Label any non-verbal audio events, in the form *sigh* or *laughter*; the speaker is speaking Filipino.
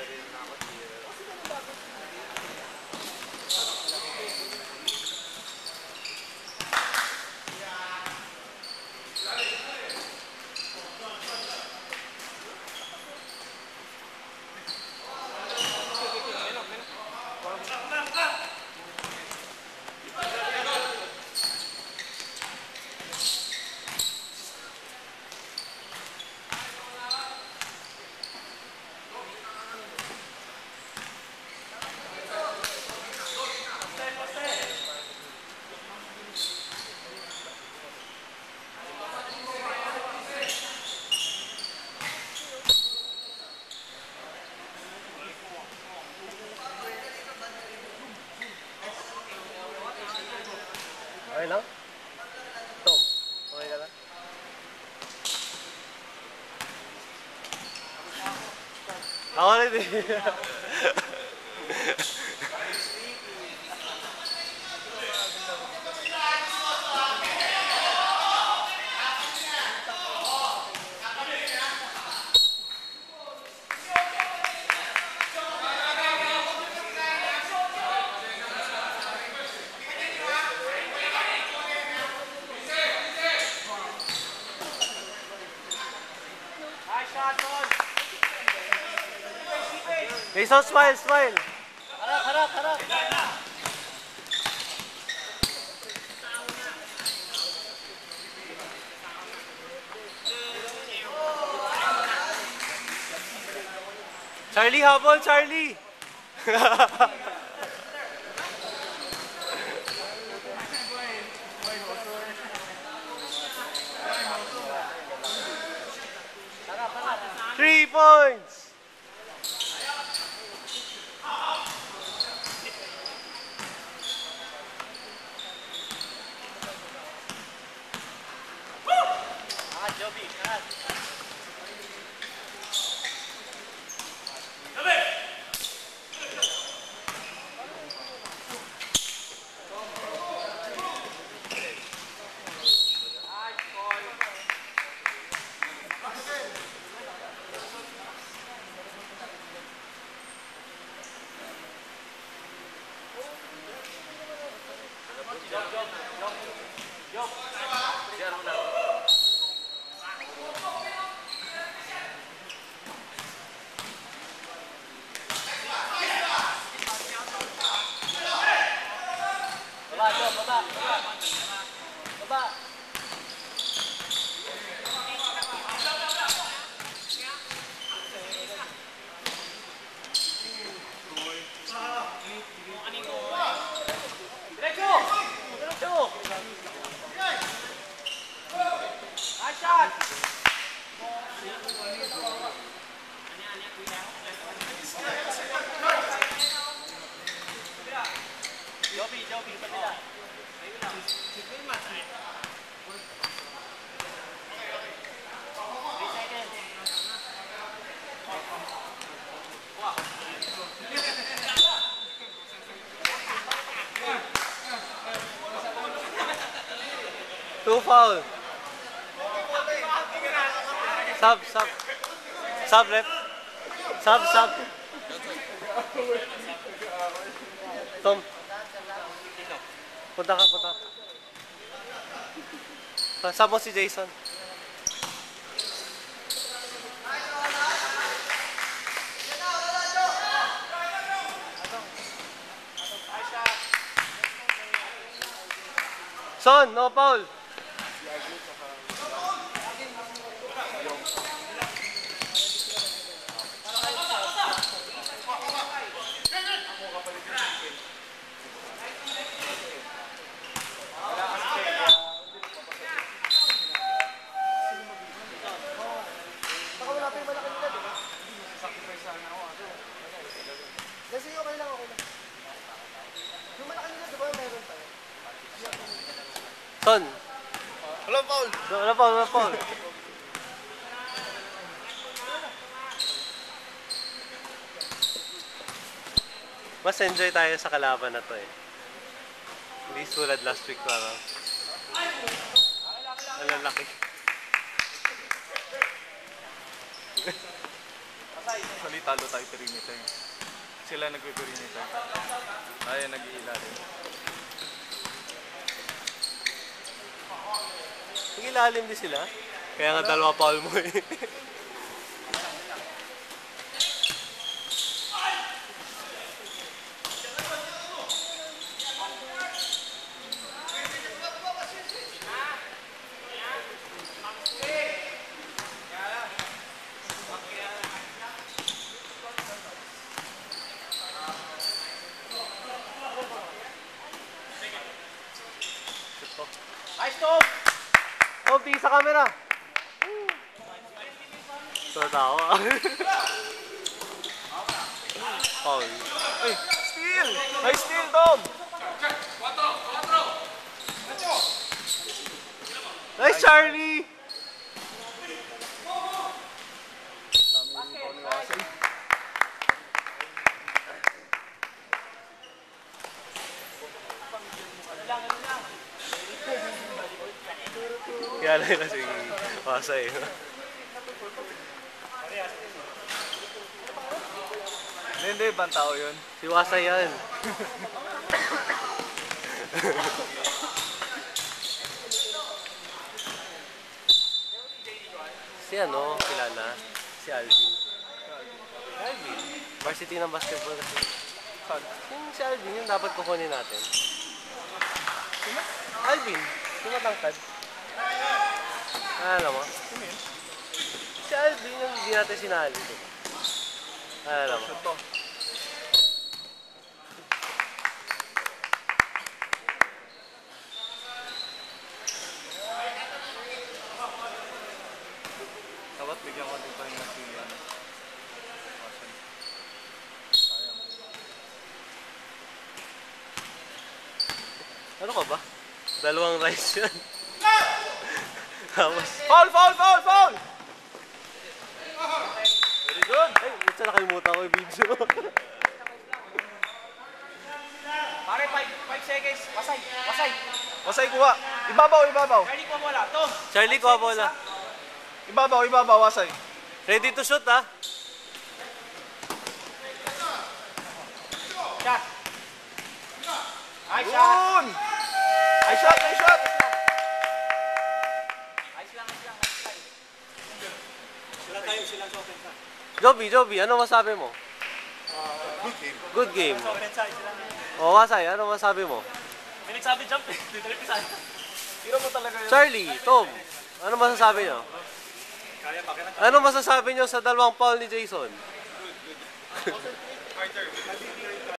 Thank you. Okay lang? Tom, okay ka lang? Ako rin eh. Jason, smile, smile. Harap, harap, harap. Charlie, habol, Charlie. *laughs* Three points. Bye. Two foul. Sub, sub. Sub left. Sub, sub. Tom. Punta ka, punta. Ah, Sub mo si Jason. Son, no foul. Kasi okay lang, okay lang. Yung malaki nila, di ba meron tayo? Son. No, no foul, no foul. Mas enjoy tayo sa kalaban na to eh. Hindi sulad last week parang. Ang lalaki. Sali talo tayo perimeter. Sila nagpe-perimeter. Tayo Nagilalim din sila. Kaya nga dalawa foul mo eh. *laughs* Nice, Tom! Oh, tingin sa camera. So, tao. Foul. Ay! Steal! Ay, steal, Dom! Nice, Charlie! Kaya lang kasi masa eh. Hindi, hindi. Ibang tao yun. Si Wasa yan. *laughs* si ano, kilala? Si Alvin. Alvin. Varsity ng basketball kasi. Saan? Yung si Alvin, yung dapat kukunin natin. Alvin, yung matangkad. Alam mo? Si Alvin hindi natin sinali. Alam mo? Shoot to. Dapat bigyan ko din pa yung si ano. Ano ka ba? Dalawang rice yan. Tapos, Foul! Foul! Foul! Foul! very good. Ay, ito nakalimutan ko yung video. Pare, 5 seconds. Pasay, pasay. Wasay kuha. Ibabaw, ibabaw. Charlie ko wala. Tom! Charlie, kuha bola. Ibabaw, ibabaw, wasay. Ready to shoot, ha? Shot! Nice shot! Ay shot, ay shot! Nice lang, nice lang, nice lang. Sila tayo, sila sa open ka. Joby, Joby, ano masabi mo? Good game. O, Wasay, ano masabi mo? May nagsabi jump eh. Pisay. Tira mo talaga yun. Charlie, Tom, ano masasabi nyo? Ano masasabi nyo sa dalawang foul ni Jason?